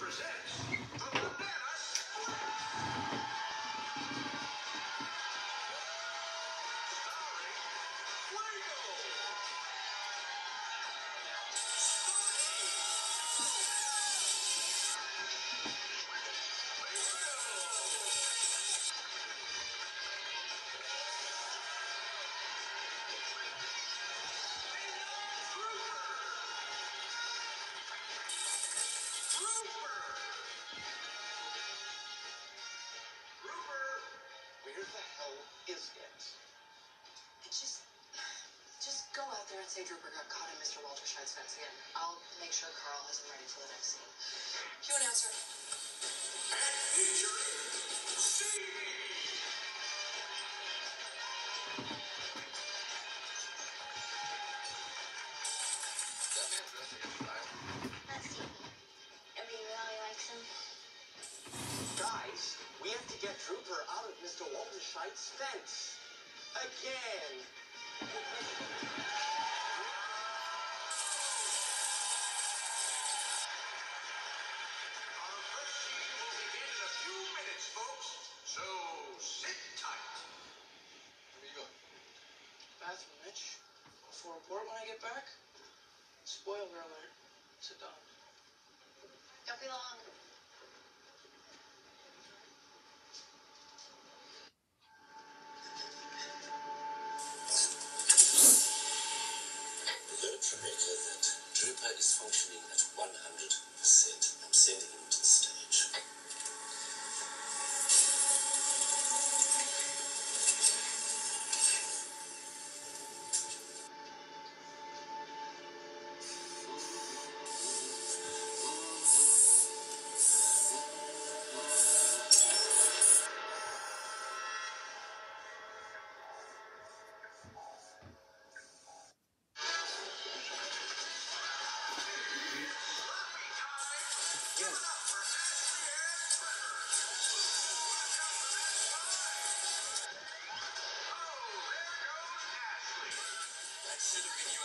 presents just go out and say Drooper got caught in Mr. Walter Scheidt's fence again. I'll make sure Carl has him ready for the next scene. Cue announcer. And featuring Stevie! That man's dressing in style. Let's see. Everybody really likes him. Guys, we have to get Drooper out of Mr. Walter Scheidt's fence. Again. So sit tight. Where you going? Bathroom, Mitch. Before report when I get back. Spoiler alert. Sit down. Don't be long. Alert from that Drooper is functioning at 100%. city.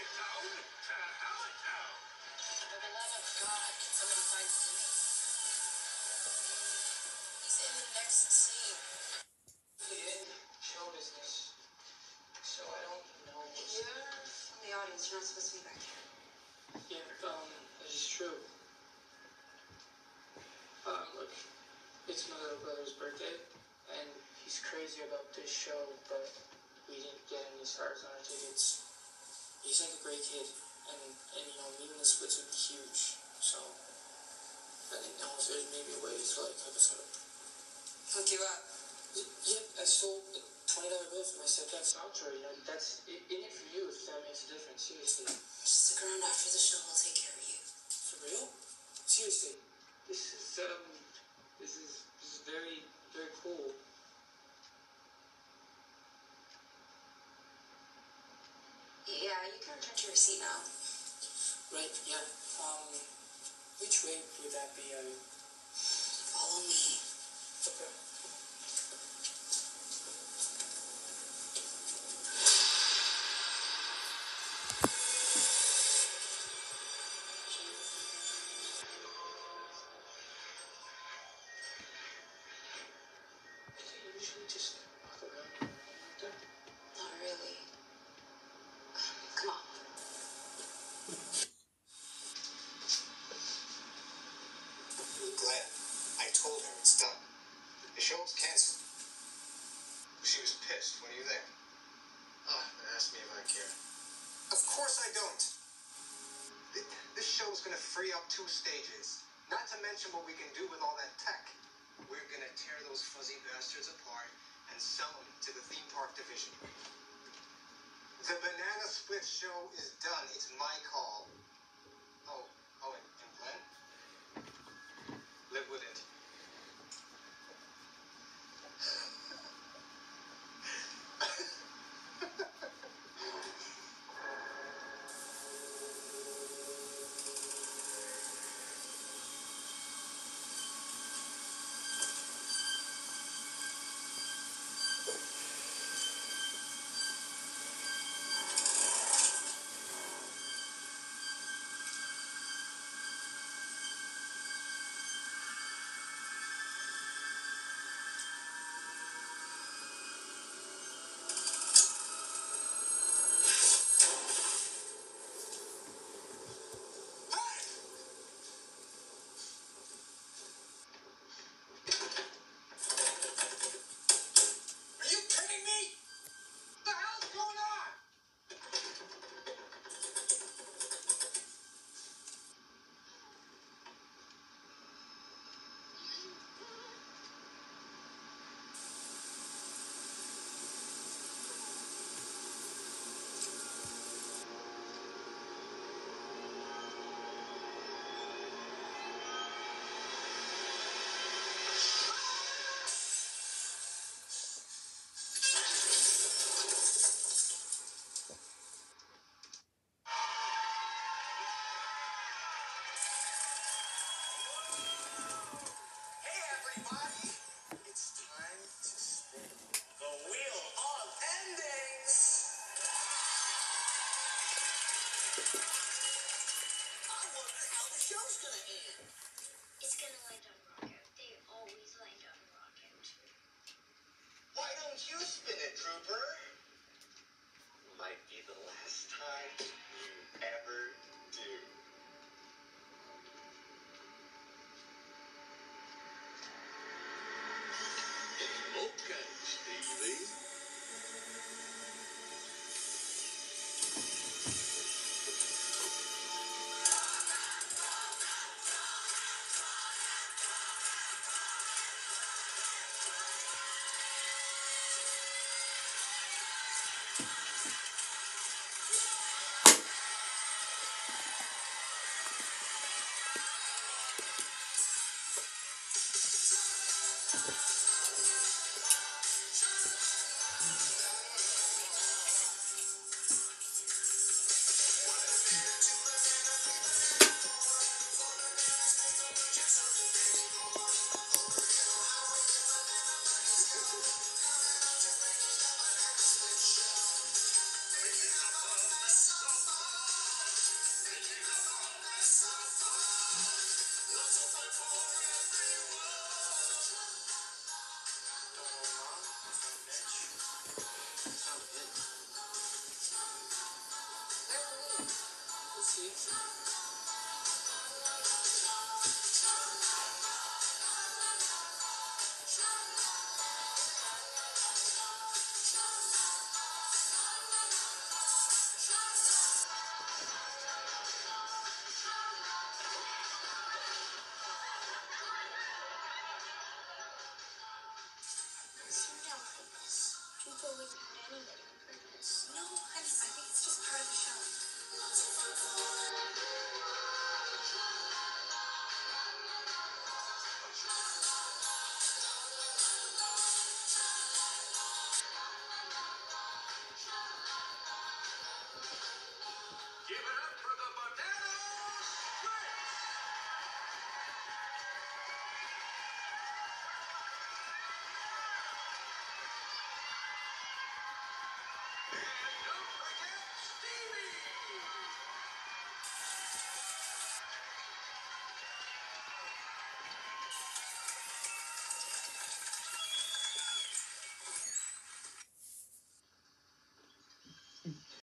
It down to Allentown. For the love of God, somebody find Stevie? He's in the next scene. In show business. So I don't know what's... You're from the audience. You're not supposed to be back here. Yeah, um, this is true. Um, look, it's my little brother's birthday, and he's crazy about this show, but we didn't get any stars on our tickets. He's like a great kid, and, and you know, meeting the splits would be huge, so I didn't know if there's maybe a way to like hook us up. Hook you up. Y- Yep, I stole a twenty dollar bill from my stepdad's outro. You know, that's i- in it for you if that makes a difference. Seriously. Stick around after the show. We'll take care of you. For real? Seriously. This is um this is this is very very cool. Yeah, you can return to your seat now. Right, yeah. Um Which way would that be? I mean, Follow me. okay. Told her it's done. The show was canceled. She was pissed. When are you there? Oh, ask me if I care. Of course I don't. Th- This show's gonna free up two stages. Not to mention what we can do with all that tech. We're gonna tear those fuzzy bastards apart and sell them to the theme park division. The Banana Split show is done. It's my call. You spin it, Drooper? Might be the last time you ever do. We'll see. Sit down, Pickles. Drooper wouldn't hurt anybody.